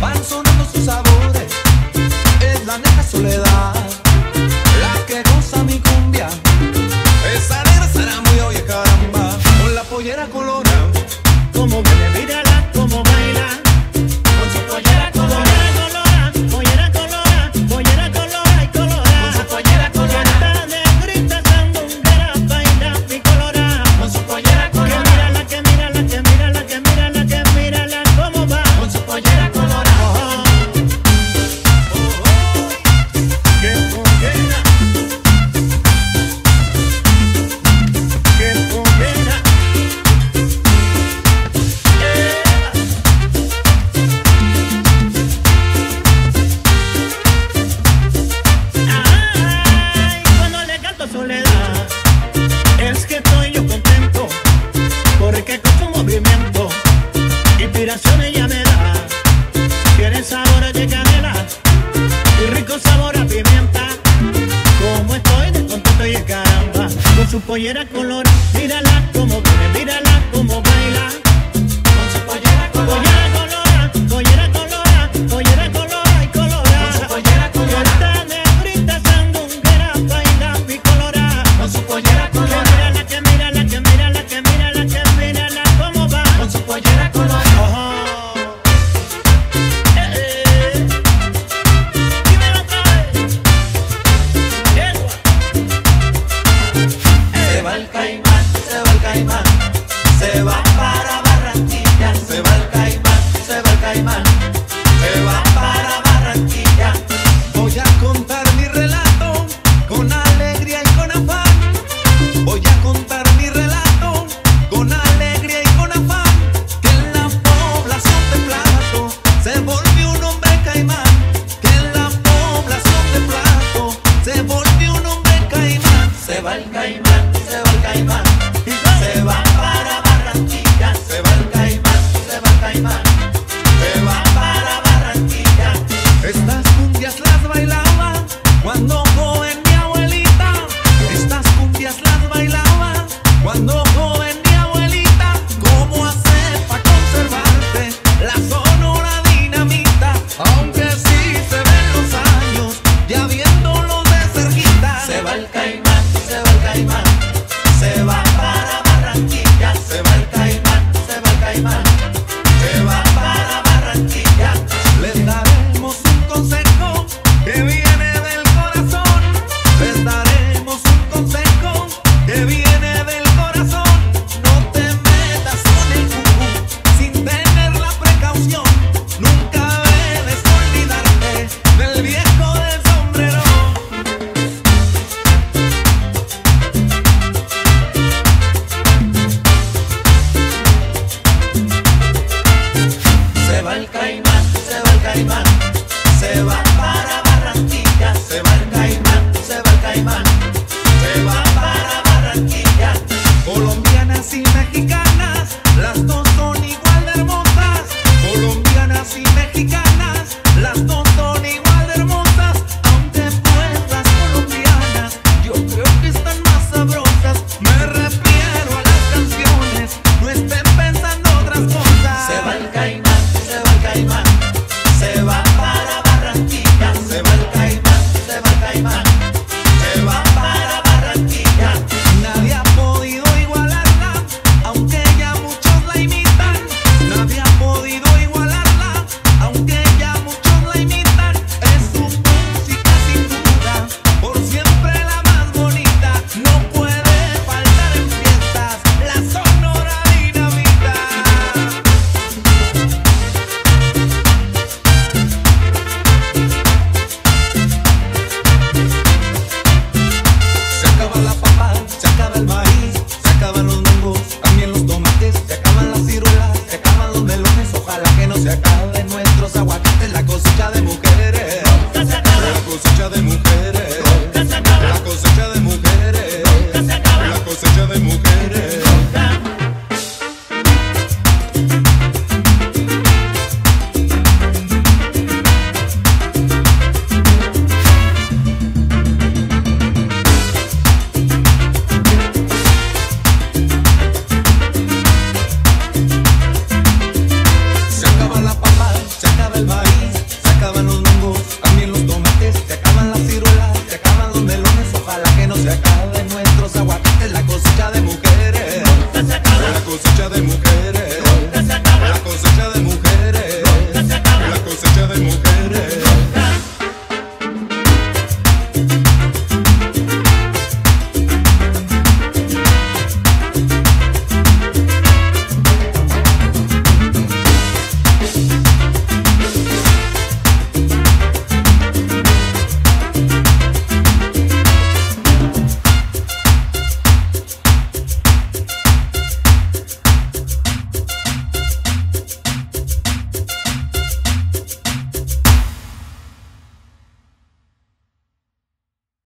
van sonando sus sabores. Es la negra soledad la que goza mi cumbia. Esa negra será muy oye caramba, con la pollera colorada, como viene, mírala. Su pollera color.